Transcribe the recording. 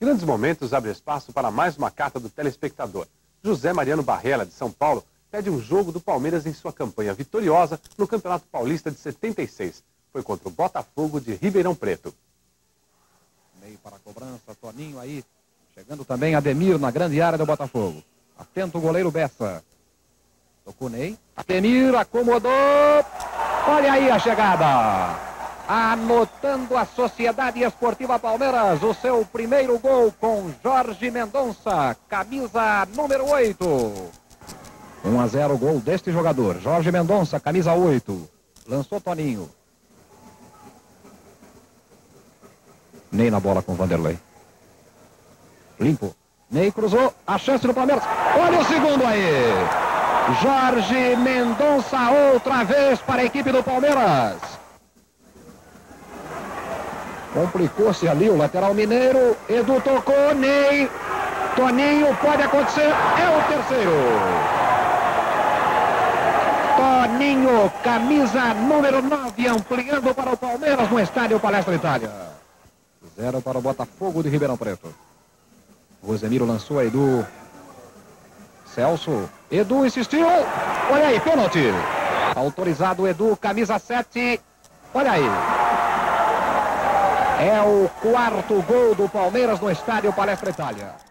Grandes momentos abre espaço para mais uma carta do telespectador. José Mariano Barrela, de São Paulo, pede um jogo do Palmeiras em sua campanha vitoriosa no Campeonato Paulista de 76. Foi contra o Botafogo de Ribeirão Preto. Meio para a cobrança, Toninho aí. Chegando também Ademir na grande área do Botafogo. Atento o goleiro Bessa. Tocou Ney. Ademir acomodou. Olha aí a chegada. Anotando a Sociedade Esportiva Palmeiras o seu primeiro gol com Jorge Mendonça, camisa número 8. 1 a 0 gol deste jogador. Jorge Mendonça, camisa 8. Lançou Toninho. Ney na bola com Vanderlei. Limpo. Ney cruzou. A chance do Palmeiras. Olha o segundo aí. Jorge Mendonça outra vez para a equipe do Palmeiras. Complicou-se ali o lateral mineiro. Edu tocou. Ney. Toninho pode acontecer. É o terceiro. Toninho, camisa número 9, ampliando para o Palmeiras no estádio Palestra Itália. Zero para o Botafogo de Ribeirão Preto. Rosemiro lançou a Edu. Celso. Edu insistiu. Olha aí, pênalti. Autorizado Edu, camisa 7. Olha aí. É o quarto gol do Palmeiras no estádio Palestra Itália.